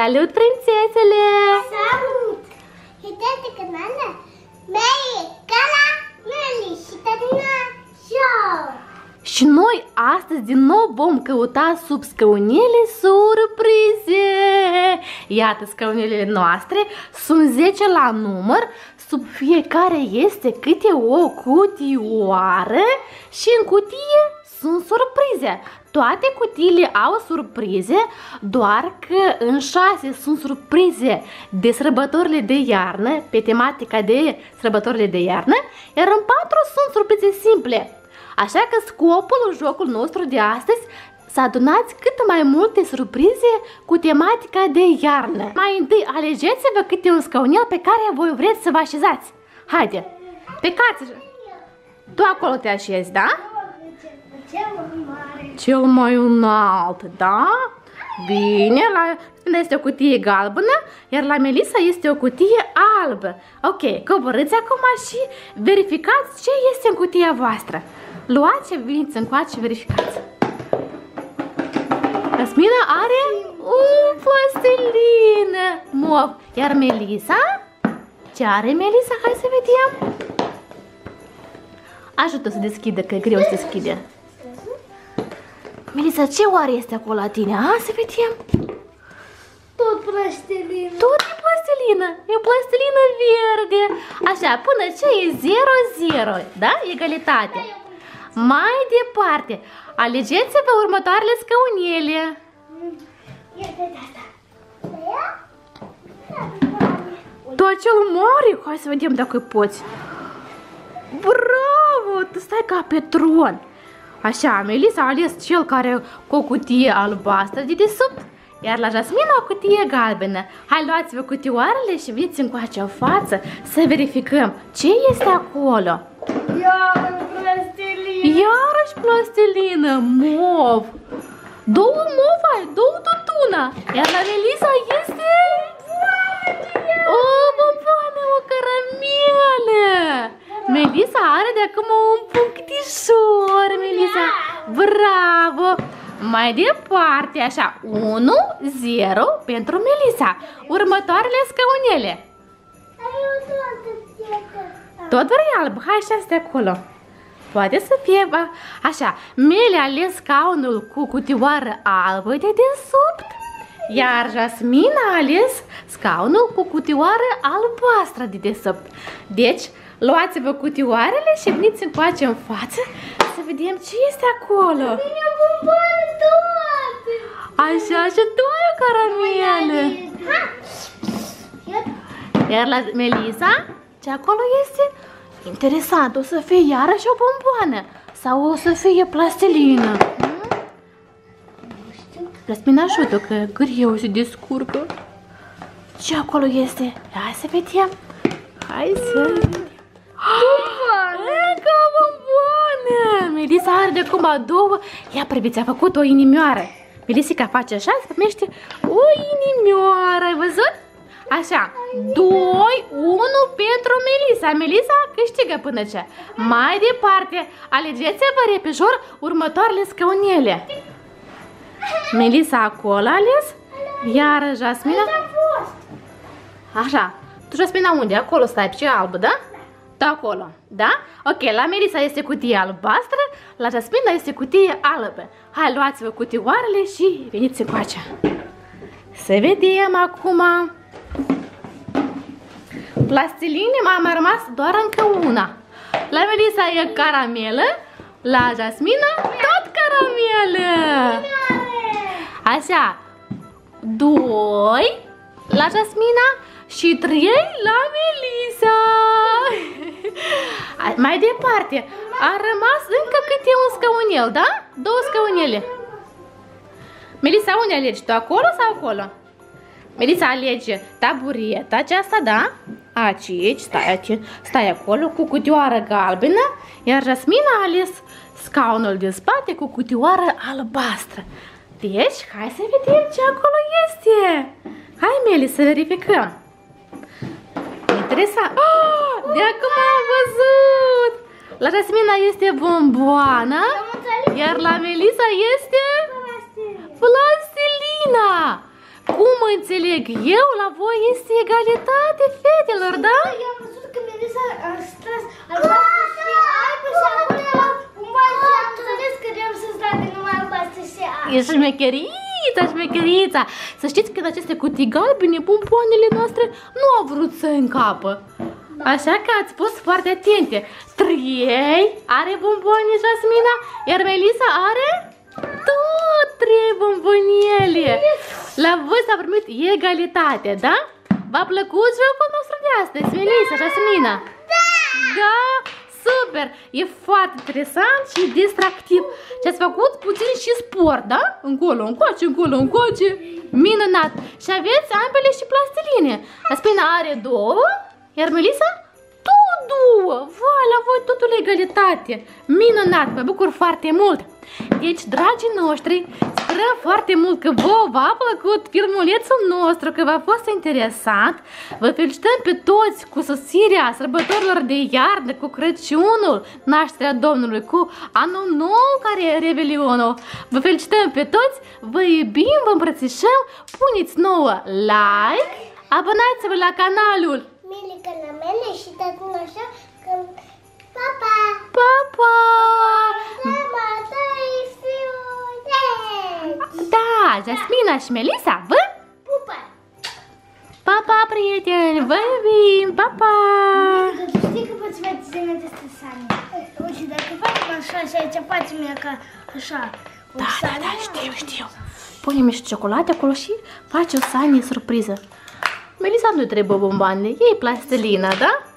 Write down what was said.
Salut, prințesele! Salut! Uitați canalul meu, Cala Meli și Tătina Show! Și noi astăzi din nou vom căuta sub scăunele surprize. Iată scăunelele noastre, sunt 10 la număr, sub fiecare este câte o cutioară și în cutie sunt surprize. Toate cutiile au surprize, doar că în șase sunt surprize de sărbătorile de iarnă, pe tematica de sărbătorile de iarnă, iar în patru sunt surprize simple. Așa că scopul jocul nostru de astăzi să adunați cât mai multe surprize cu tematica de iarnă. Mai întâi alegeți-vă câte un scaunel pe care voi vreți să vă așezați. Haide, plecați! Tu acolo te așezi, da? Cel mai înalt, da? Bine, la Tine este o cutie galbenă, iar la Melisa este o cutie albă. Ok, coborâți acum și verificați ce este în cutia voastră. Luați și veniți încoace și verificați. Jasmina are un plastilină mov. Iar Melisa? Ce are Melisa? Hai să vedem. Ajută să deschidă, că e greu să deschide. Melisa, ce oare este acolo la tine? A, să vedem. Tot plastilina. Tot e plastilină. E plastilină verde. Așa, până ce e 0-0, da? Egalitate. Mai departe, alegeți-vă următoarele scăunele. Tu acel mare? Hai să vedem dacă poți. Bravo! Tu stai ca pe tron. Așa, Melisa a ales cel care cu o cutie albastră de desubt, iar la Jasmina o cutie galbenă. Hai, luați-vă cutioarele și veniți încoace în față să verificăm ce este acolo. Iar plastilina. Iarăși plastilină, mov. Două mov ai, două tutuna. Iar la Melisa este... O bomboană, o caramelă. Melisa are de acum un punctișor, Melisa. Bravo! Mai departe, așa, 1-0 pentru Melisa. Următoarele scaunele. Tot vrei alb? Hai și astea acolo. Poate să fie, bă, așa, Mele a ales scaunul cu cutioară albă de desubt, iar Jasmina a ales scaunul cu cutioară albastră de desubt. Deci, luați-vă cutioarele și veniți încoace în față să vedem ce este acolo. Bine, bomboane toate. Așa, și tu ai o caramelă. Iar la Melisa, ce acolo este? Interesant, o să fie iarăși o bomboană sau o să fie plastilină. Răspin ajută că greu se descurcă. Ce acolo este? Hai să vedem. Hai să vedem. Încă o bomboană! Melisa are de acum două. Ia priviți, a făcut o inimioară. Melisica face așa, se primește o inimioară, ai văzut? Așa, 2, 1 pentru Melisa. Melisa câștigă până ce. Mai departe, alegeți-vă repejor următoarele scăunele. Melisa acolo a ales, iar Jasmina... Așa, tu Jasmina unde? Acolo stai, pe ce albă, da? Da, acolo, da? Ok, la Melisa este cutie albastră, la Jasmina este cutie albă. Hai, luați-vă cutioarele și veniți încoace. Să vedem acum... Plastiline m-a mai rămas doar încă una. La Melisa e caramelă, la Jasmina tot caramelă. Așa, doi la Jasmina și trei la Melisa. Mai departe, a rămas încă câte un scăunel, da? Două scăunele. Melisa, unde alegi? Tu acolo sau acolo? Melisa alege tabureta aceasta, da? Aici, stai aici, stai acolo cu cutioară galbenă, iar Jasmina a ales scaunul de spate cu cutioară albastră. Deci, hai să vedem ce acolo este. Hai, Meli, să verificăm. Interesant. Oh, de acum am văzut. La Jasmina este bomboana, iar la Melisa este plastilina. cum înțeleg eu, la voi este egalitate, fetelor, da? Eu am văzut că Melissa a stras albastru și albă și acum era un bal și am înțeles că trebuie să stai de numai albastru și albă. E șmecherița, șmecherița. Să știți că în aceste cutii galbene, pompoanele noastre nu au vrut să încapă. Așa că ați fost foarte atente. Trei are bomboane Jasmina, iar Melissa are tot trei bomboniele. La voi s-a primit egalitate, da? V-a plăcut jocul nostru de astăzi, Melissa, Jasmina? Da! Da? Super! E foarte interesant și distractiv. Și ați făcut puțin și sport, da? Încolo, încoace, încolo, încoace. Minunat! Și aveți ambele și plastiline. Jasmina are două, iar Melissa? Tot două! Vai, la voi totul e egalitate. Minunat, mă bucur foarte mult. Deci, dragii noștri, sperăm foarte mult că vouă v-a plăcut filmulețul nostru, că v-a fost interesant. Vă felicităm pe toți cu sosirea sărbătorilor de iarnă, cu Crăciunul, nașterea Domnului, cu anul nou care e Revelionul. Vă felicităm pe toți, vă iubim, vă îmbrățișăm, puneți nouă like, abonați-vă la canalul Milica la mele și tăcum așa că... Pa, pa! Pa, pa! Mama, dai fiuleți! Da, Jasmina și Melissa, vă? Pupă! Pa, pa, prieteni, vă iubim, pa, pa! Că tu știi că poți face zile de stresare. Uite, dacă facem așa și aici facem ea ca așa. o Da, da, sanie, da, știu, știu. Punem și ciocolate acolo și face o sanie surpriză. Melissa nu trebuie bomboane, ei plastilina, da?